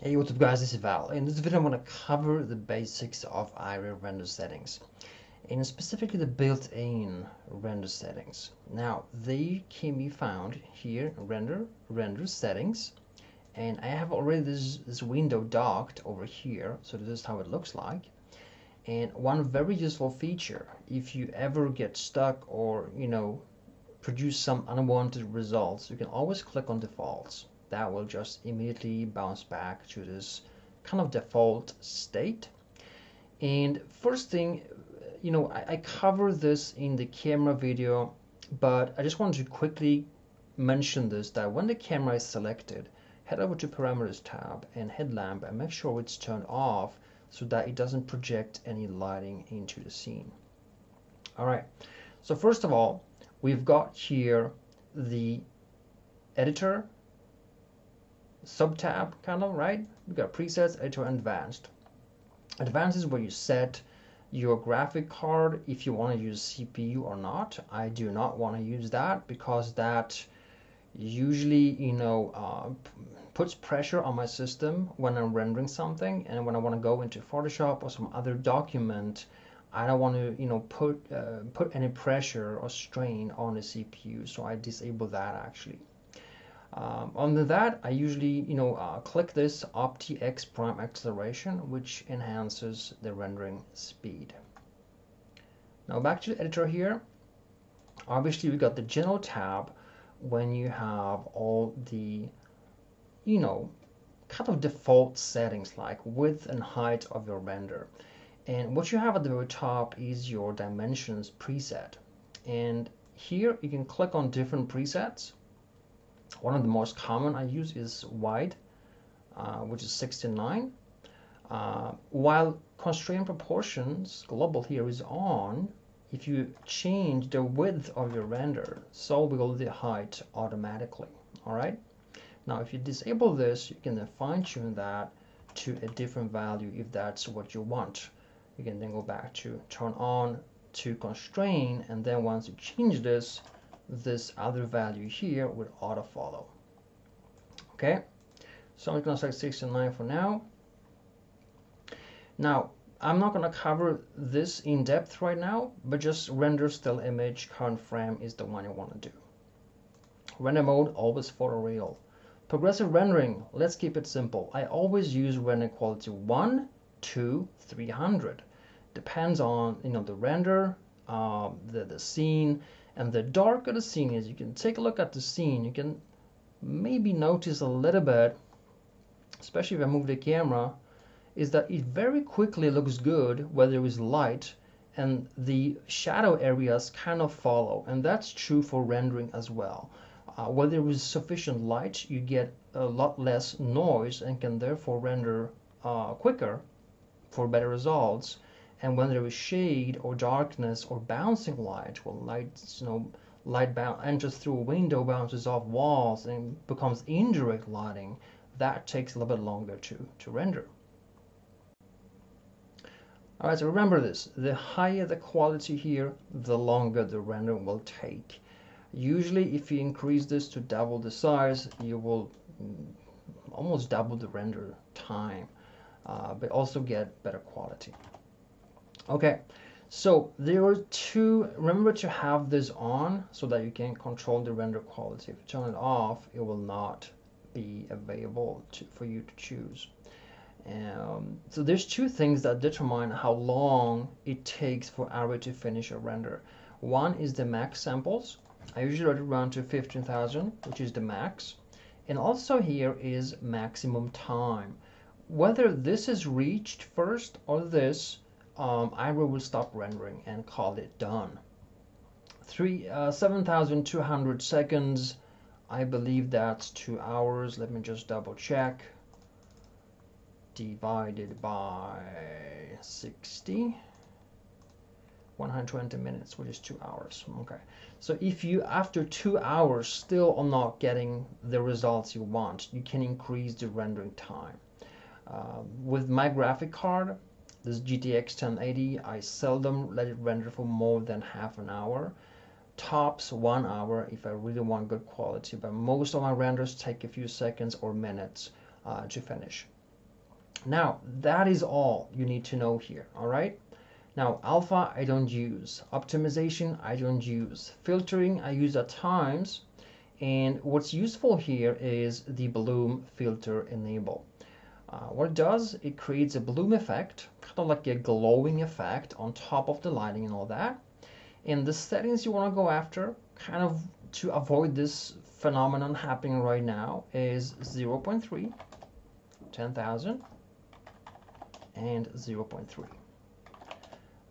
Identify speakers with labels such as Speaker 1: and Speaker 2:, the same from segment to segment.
Speaker 1: Hey, what's up guys, this is Val. In this video I'm going to cover the basics of Iray render settings and specifically the built-in render settings. Now they can be found here render render settings and I have already this, this window docked over here so this is how it looks like and one very useful feature if you ever get stuck or you know produce some unwanted results you can always click on defaults that will just immediately bounce back to this kind of default state. And first thing, you know, I, I cover this in the camera video, but I just wanted to quickly mention this that when the camera is selected, head over to parameters tab and headlamp and make sure it's turned off so that it doesn't project any lighting into the scene. All right, so first of all, we've got here the editor sub-tab kind of, right? We got presets, editor, advanced. Advanced is where you set your graphic card if you want to use CPU or not. I do not want to use that because that usually, you know, uh, puts pressure on my system when I'm rendering something and when I want to go into Photoshop or some other document, I don't want to, you know, put uh, put any pressure or strain on the CPU. So I disable that actually. Um, under that, I usually, you know, uh, click this OptiX Prime Acceleration, which enhances the rendering speed. Now back to the editor here. Obviously, we got the General tab when you have all the, you know, kind of default settings like width and height of your render. And what you have at the very top is your dimensions preset. And here you can click on different presets one of the most common I use is wide, uh, which is 69. Uh, while constraint proportions global here is on, if you change the width of your render, so will the height automatically. All right. Now, if you disable this, you can then fine tune that to a different value if that's what you want. You can then go back to turn on to constrain, and then once you change this, this other value here would auto follow. Okay, so I'm to select 69 for now. Now, I'm not to cover this in depth right now, but just render still image current frame is the one you want to do. Render mode, always photoreal. Progressive rendering, let's keep it simple. I always use render quality 1, 2, 300. Depends on you know the render, uh, the, the scene, and the darker the scene is, you can take a look at the scene, you can maybe notice a little bit, especially if I move the camera, is that it very quickly looks good where there is light and the shadow areas kind of follow. And that's true for rendering as well. Uh, where there is sufficient light, you get a lot less noise and can therefore render uh, quicker for better results and when there is shade or darkness or bouncing light, well, light, you know, light enters through a window, bounces off walls, and becomes indirect lighting, that takes a little bit longer to, to render. All right, so remember this, the higher the quality here, the longer the render will take. Usually if you increase this to double the size, you will mm, almost double the render time, uh, but also get better quality. Okay, so there are two, remember to have this on so that you can control the render quality. If you turn it off, it will not be available to, for you to choose. Um, so there's two things that determine how long it takes for Iray to finish a render. One is the max samples. I usually run to 15,000, which is the max. And also here is maximum time. Whether this is reached first or this um, Iray will stop rendering and call it done. Three, uh, 7,200 seconds, I believe that's two hours. Let me just double check. Divided by 60. 120 minutes, which is two hours. Okay. So if you, after two hours, still are not getting the results you want, you can increase the rendering time. Uh, with my graphic card, this GTX 1080, I seldom let it render for more than half an hour. Tops one hour if I really want good quality, but most of my renders take a few seconds or minutes uh, to finish. Now, that is all you need to know here, all right? Now, alpha, I don't use. Optimization, I don't use. Filtering, I use at times. And what's useful here is the bloom filter enable. Uh, what it does, it creates a bloom effect, kind of like a glowing effect on top of the lighting and all that. And the settings you want to go after, kind of to avoid this phenomenon happening right now, is 0.3, 10,000, and 0.3.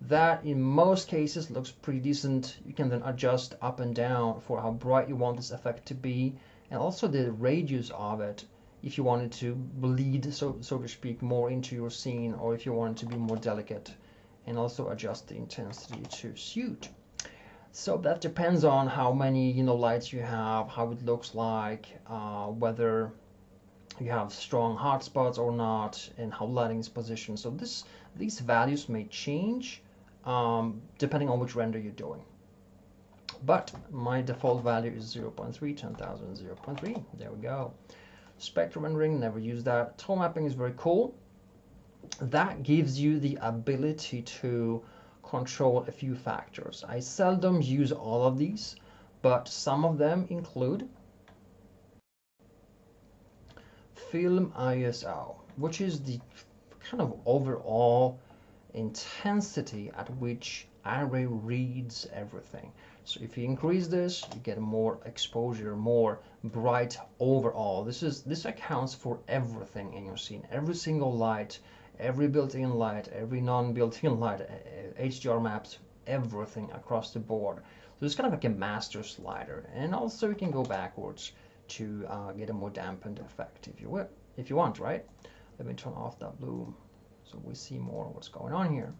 Speaker 1: That in most cases looks pretty decent. You can then adjust up and down for how bright you want this effect to be and also the radius of it if you wanted to bleed, so, so to speak, more into your scene or if you wanted to be more delicate and also adjust the intensity to suit. So that depends on how many you know lights you have, how it looks like, uh, whether you have strong hot spots or not, and how lighting is positioned. So this these values may change um, depending on which render you're doing. But my default value is 0.3, 10,000, 0.3. There we go. Spectral rendering, never use that. Tone mapping is very cool. That gives you the ability to control a few factors. I seldom use all of these, but some of them include film ISO, which is the kind of overall intensity at which Iray reads everything. So if you increase this, you get more exposure, more bright overall. This is this accounts for everything in your scene. Every single light, every built-in light, every non-built-in light, HDR eh, maps, everything across the board. So it's kind of like a master slider. And also you can go backwards to uh, get a more dampened effect if you will, if you want, right? Let me turn off that blue so we see more what's going on here.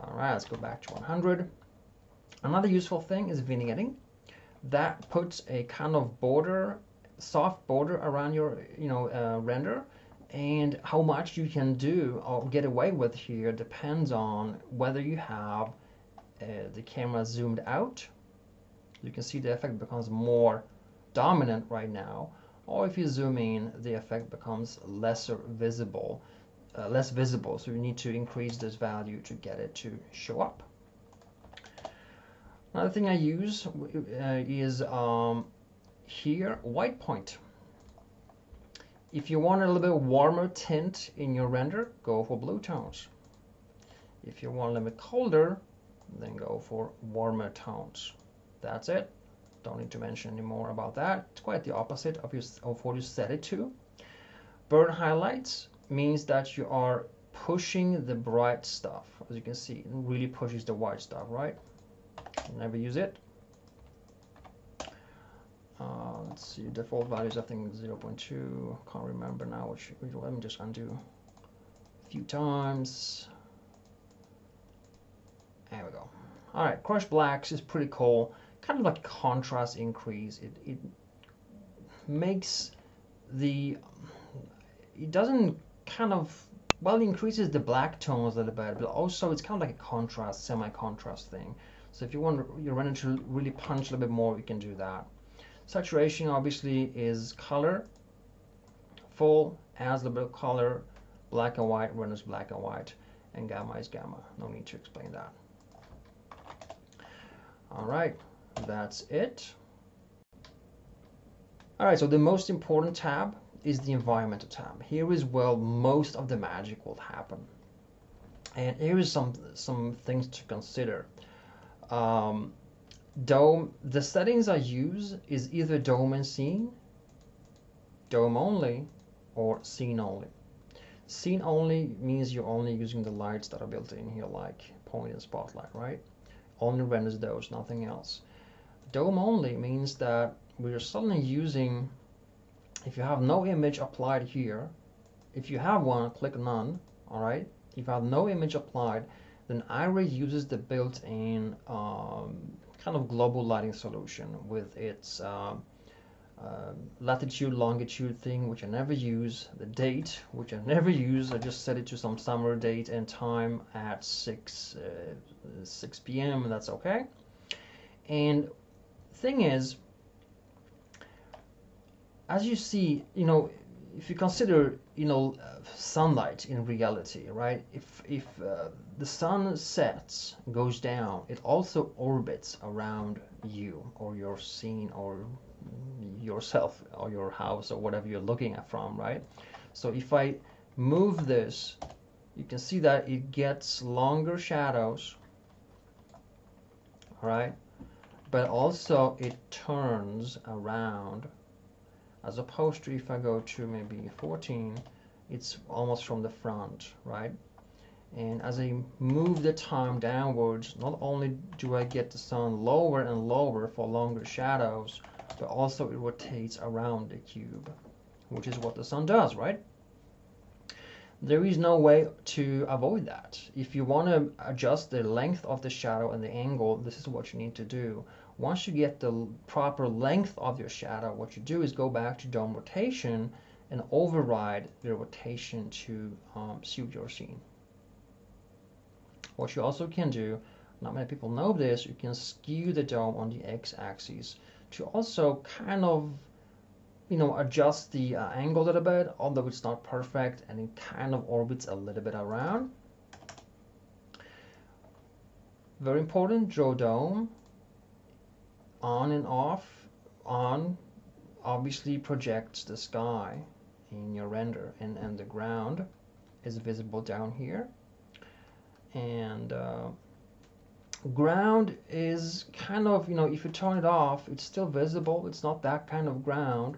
Speaker 1: All right, let's go back to 100. Another useful thing is vignetting. That puts a kind of border, soft border around your, you know, uh, render. And how much you can do or get away with here depends on whether you have uh, the camera zoomed out. You can see the effect becomes more dominant right now. Or if you zoom in, the effect becomes lesser visible uh, less visible. So you need to increase this value to get it to show up. Another thing I use uh, is um, here white point. If you want a little bit warmer tint in your render, go for blue tones. If you want a little bit colder, then go for warmer tones. That's it. Don't need to mention any more about that. It's quite the opposite of, your, of what you set it to. Burn highlights, means that you are pushing the bright stuff. As you can see, it really pushes the white stuff, right? Never use it. Uh, let's see, default values, I think 0 0.2. Can't remember now. Which, let me just undo a few times. There we go. All right, Crush Blacks is pretty cool. Kind of like contrast increase. It, it makes the, it doesn't kind of well increases the black tones a little bit, but also it's kind of like a contrast, semi-contrast thing. So if you want your render to really punch a little bit more, you can do that. Saturation obviously is color. Full adds a little bit of color. Black and white renders black and white, and gamma is gamma. No need to explain that. All right, that's it. All right, so the most important tab is the environmental tab. Here is where most of the magic will happen. And here is some some things to consider. Um, dome, the settings I use is either dome and scene, dome only, or scene only. Scene only means you're only using the lights that are built in here, like point and spotlight, right? Only renders those, nothing else. Dome only means that we're suddenly using if you have no image applied here, if you have one, click none, all right? If you have no image applied, then Iray uses the built-in um, kind of global lighting solution with its uh, uh, latitude, longitude thing, which I never use, the date, which I never use, I just set it to some summer date and time at 6, uh, 6 p.m., that's okay. And thing is, as you see, you know, if you consider you know uh, sunlight in reality right? If if uh, the sun sets goes down it also orbits around you or your scene or yourself or your house or whatever you're looking at from right? So if i move this you can see that it gets longer shadows right? But also it turns around as opposed to if I go to maybe 14 it's almost from the front right? And as I move the time downwards not only do I get the sun lower and lower for longer shadows but also it rotates around the cube which is what the sun does right? There is no way to avoid that. If you want to adjust the length of the shadow and the angle this is what you need to do once you get the proper length of your shadow, what you do is go back to dome rotation and override the rotation to um, suit your scene. What you also can do, not many people know this, you can skew the dome on the x-axis to also kind of you know adjust the uh, angle a little bit although it's not perfect and it kind of orbits a little bit around very important draw dome on and off on obviously projects the sky in your render and, and the ground is visible down here. And uh, ground is kind of you know if you turn it off it's still visible it's not that kind of ground.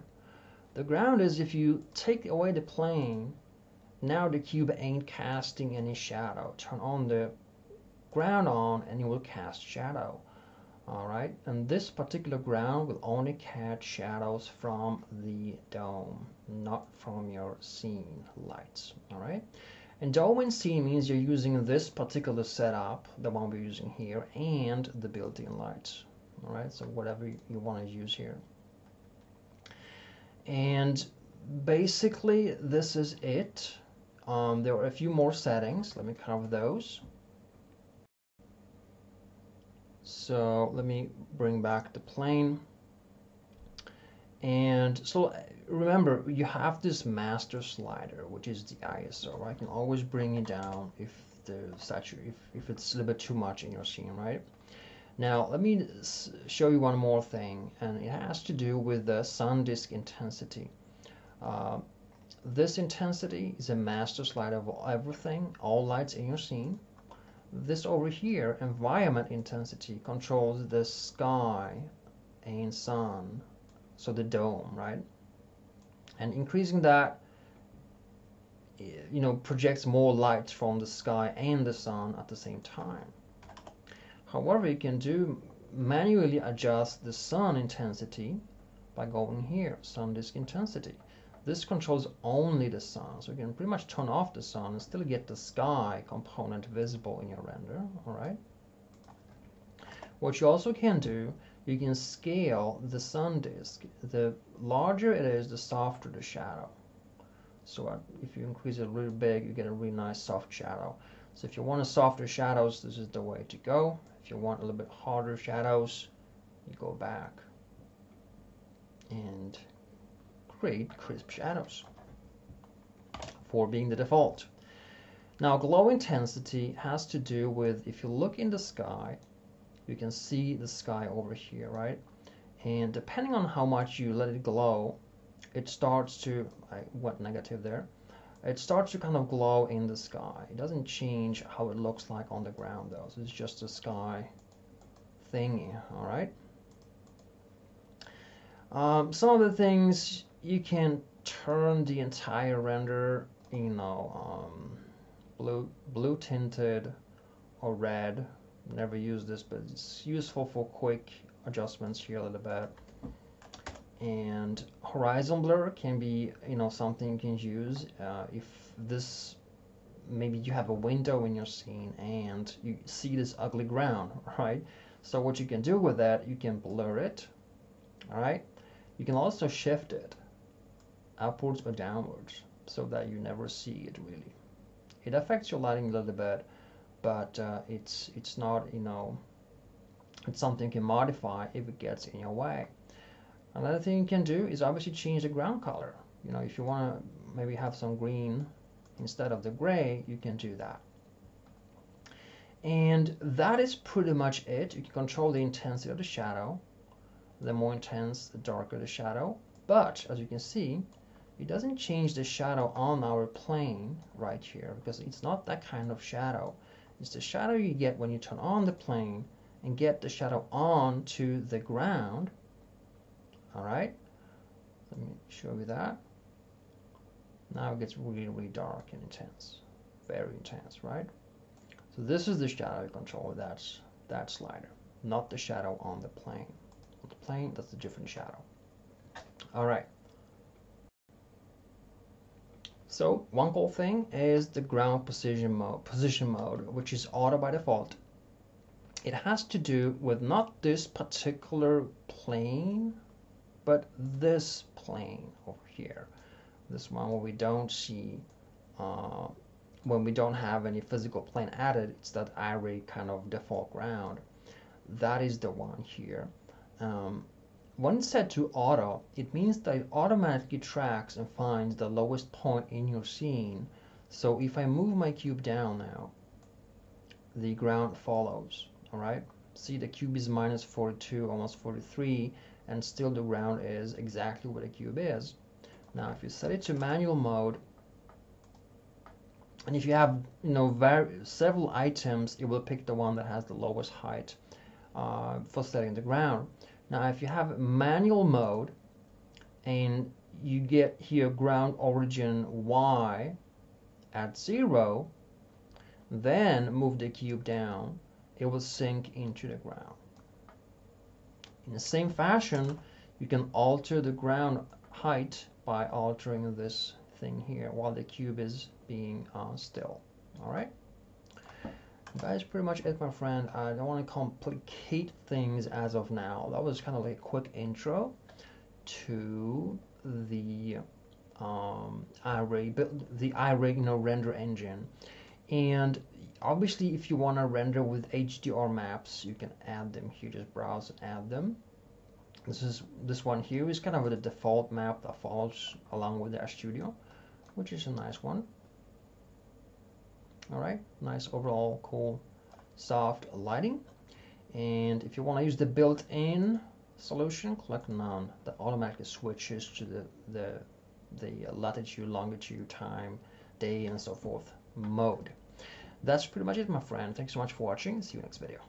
Speaker 1: The ground is if you take away the plane now the cube ain't casting any shadow. Turn on the ground on and it will cast shadow Alright, and this particular ground will only catch shadows from the dome, not from your scene lights. Alright, and dome and scene means you're using this particular setup, the one we're using here, and the built-in lights. Alright, so whatever you want to use here. And basically, this is it. Um, there are a few more settings. Let me cover those. So let me bring back the plane. And so remember, you have this master slider, which is the ISO. I can always bring it down if the statue, if, if it's a little bit too much in your scene, right? Now, let me show you one more thing, and it has to do with the sun disk intensity. Uh, this intensity is a master slider of everything, all lights in your scene this over here, environment intensity, controls the sky and sun, so the dome, right? And increasing that, you know, projects more light from the sky and the sun at the same time. However, you can do manually adjust the sun intensity by going here, sun disk intensity. This controls only the sun, so you can pretty much turn off the sun and still get the sky component visible in your render, alright? What you also can do, you can scale the sun disk. The larger it is, the softer the shadow. So uh, if you increase it really big, you get a really nice soft shadow. So if you want a softer shadows, this is the way to go. If you want a little bit harder shadows, you go back and create crisp shadows for being the default. Now glow intensity has to do with if you look in the sky, you can see the sky over here, right? And depending on how much you let it glow, it starts to, I went negative there, it starts to kind of glow in the sky. It doesn't change how it looks like on the ground though, so it's just a sky thingy, all right? Um, some of the things you can turn the entire render, you know, um, blue, blue tinted or red. Never use this, but it's useful for quick adjustments here a little bit. And horizon blur can be, you know, something you can use uh, if this maybe you have a window in your scene and you see this ugly ground, right? So what you can do with that, you can blur it, all right? You can also shift it upwards or downwards so that you never see it really. It affects your lighting a little bit, but uh, it's it's not you know it's something you can modify if it gets in your way. Another thing you can do is obviously change the ground color. you know if you want to maybe have some green instead of the gray you can do that and that is pretty much it you can control the intensity of the shadow the more intense the darker the shadow but as you can see it doesn't change the shadow on our plane right here because it's not that kind of shadow. It's the shadow you get when you turn on the plane and get the shadow on to the ground. All right? Let me show you that. Now it gets really really dark and intense. Very intense right? So this is the shadow control. That's that slider not the shadow on the plane. On the plane that's a different shadow. All right so one cool thing is the ground position mode position mode which is auto by default. It has to do with not this particular plane but this plane over here. This one where we don't see uh, when we don't have any physical plane added it's that Iray kind of default ground. That is the one here. Um, when set to auto it means that it automatically tracks and finds the lowest point in your scene. So if I move my cube down now the ground follows all right see the cube is minus 42 almost 43 and still the ground is exactly where the cube is. Now if you set it to manual mode and if you have you know several items it will pick the one that has the lowest height uh, for setting the ground now if you have manual mode and you get here ground origin Y at zero then move the cube down it will sink into the ground in the same fashion you can alter the ground height by altering this thing here while the cube is being uh, still. All right. That is pretty much it, my friend. I don't want to complicate things as of now. That was kind of like a quick intro to the um, Iray, the Iray, you know, render engine. And obviously, if you want to render with HDR maps, you can add them here. Just browse and add them. This is this one here is kind of the default map that follows along with the Studio, which is a nice one. All right, nice overall cool soft lighting. And if you want to use the built-in solution, click none. That automatically switches to the the the latitude, longitude, time, day, and so forth mode. That's pretty much it, my friend. Thanks so much for watching. See you next video.